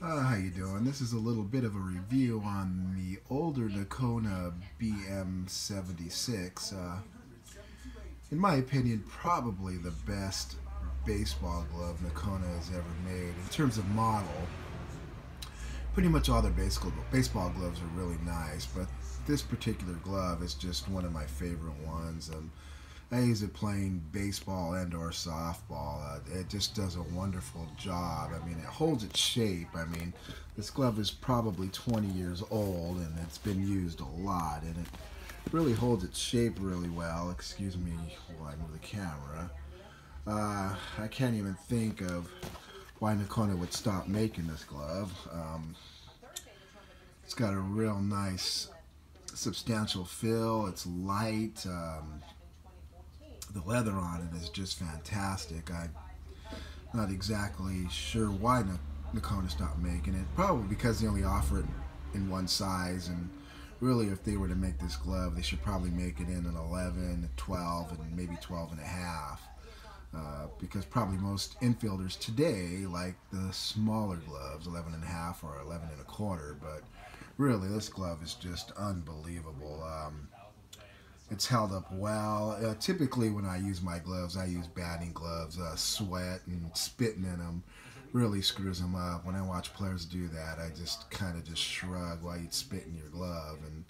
Uh, how you doing? This is a little bit of a review on the older Nokona BM76. Uh, in my opinion, probably the best baseball glove Nokona has ever made in terms of model. Pretty much all their baseball baseball gloves are really nice, but this particular glove is just one of my favorite ones. Um, I use it playing baseball and or softball. Uh, it just does a wonderful job. I mean, it holds its shape. I mean, this glove is probably 20 years old and it's been used a lot and it really holds its shape really well. Excuse me while I move the camera. Uh, I can't even think of why Nokona would stop making this glove. Um, it's got a real nice substantial feel. It's light. Um, the leather on it is just fantastic. I'm not exactly sure why Nokona stopped making it. Probably because they only offer it in one size and really if they were to make this glove they should probably make it in an 11, 12, and maybe 12 and a half. Uh, because probably most infielders today like the smaller gloves, 11 and a half or 11 and a quarter, but really this glove is just unbelievable. Um, it's held up well. Uh, typically, when I use my gloves, I use batting gloves. Uh, sweat and spitting in them really screws them up. When I watch players do that, I just kind of just shrug while you spit in your glove. And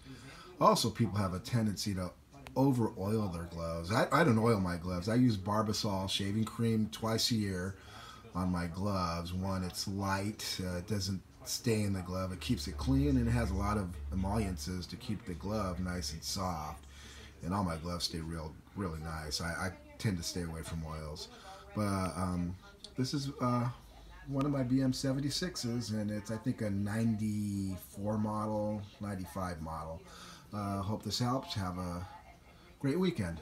also, people have a tendency to over oil their gloves. I, I don't oil my gloves. I use Barbasol shaving cream twice a year on my gloves. One, it's light. Uh, it doesn't stay in the glove. It keeps it clean and it has a lot of emollients to keep the glove nice and soft and all my gloves stay real, really nice. I, I tend to stay away from oils, but um, this is uh, one of my BM76s, and it's I think a 94 model, 95 model. Uh, hope this helps. Have a great weekend.